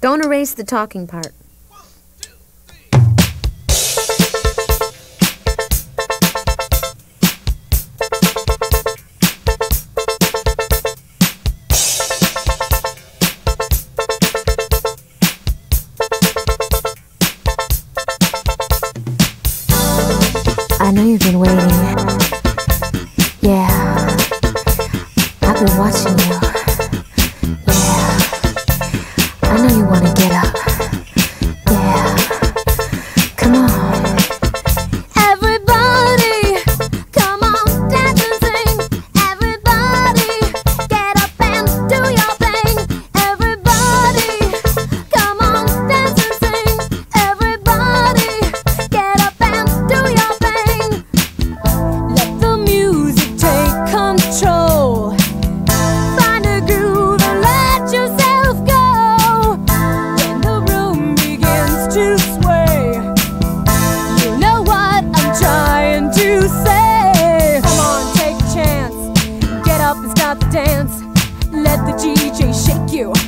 Don't erase the talking part. I know you've been waiting. Yeah, I've been watching you. the dance. Let the DJ shake you.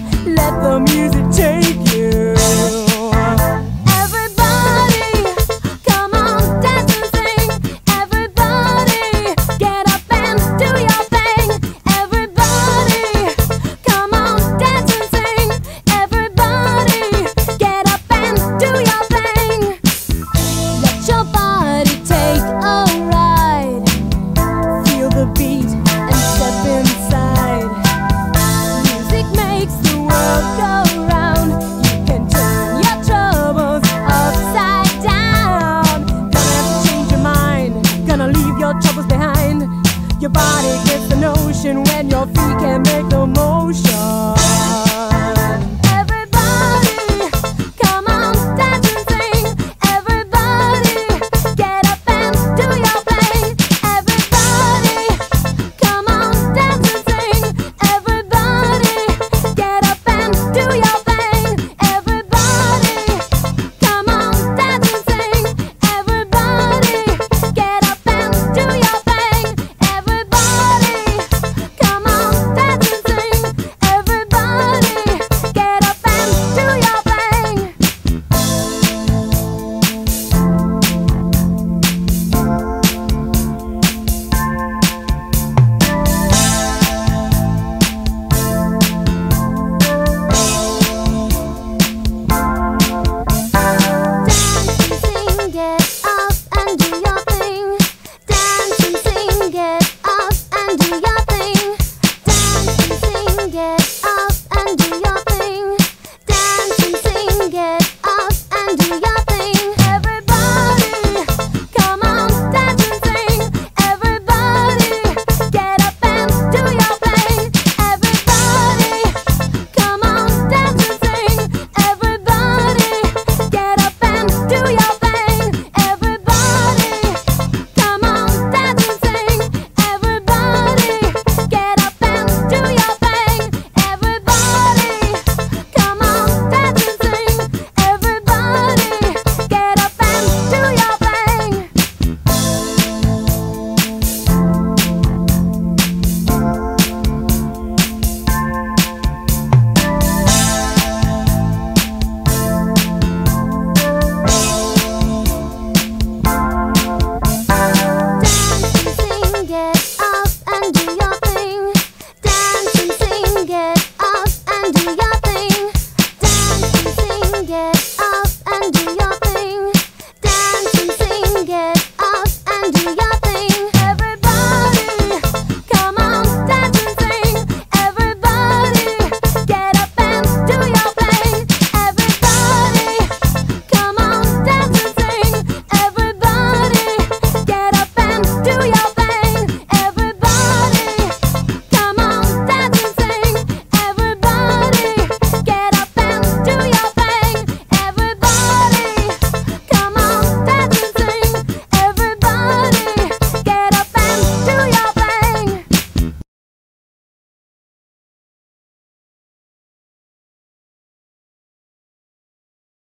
body gets the notion when your feet can make the motion.